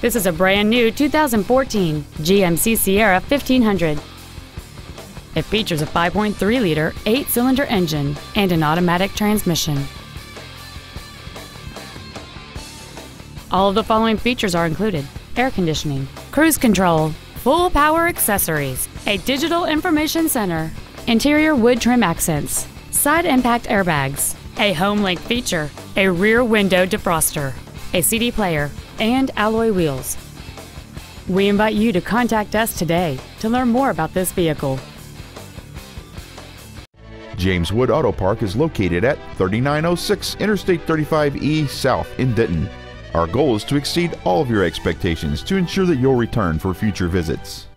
This is a brand new 2014 GMC Sierra 1500. It features a 5.3 liter, 8 cylinder engine and an automatic transmission. All of the following features are included air conditioning, cruise control, full power accessories, a digital information center, interior wood trim accents, side impact airbags, a home link feature, a rear window defroster, a CD player, and alloy wheels. We invite you to contact us today to learn more about this vehicle. James Wood Auto Park is located at 3906 Interstate 35E South in Denton. Our goal is to exceed all of your expectations to ensure that you'll return for future visits.